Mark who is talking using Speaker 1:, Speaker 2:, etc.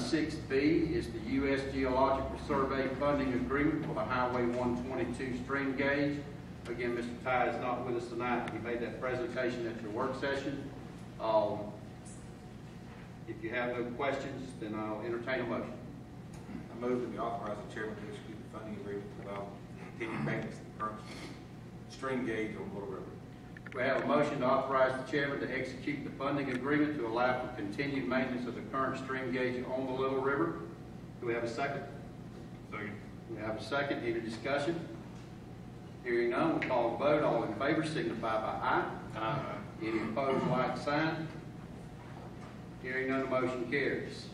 Speaker 1: six B is the U.S. Geological Survey Funding Agreement for the Highway one twenty-two stream gauge. Again, Mr. Ty is not with us tonight, he made that presentation at your work session. Um, if you have no questions, then I'll entertain a motion.
Speaker 2: I move that we authorize the chairman to execute the funding agreement to allow maintenance of the current stream gauge on Little River.
Speaker 1: We have a motion to authorize the chairman to execute the funding agreement to allow for continued maintenance of the current stream gauge on the Little River. Do we have a second?
Speaker 3: Second.
Speaker 1: We have a second, any discussion? Hearing none, we'll call the vote, all in favor signify by aye.
Speaker 3: Aye.
Speaker 1: Any opposed, like sign. Hearing none, the motion carries.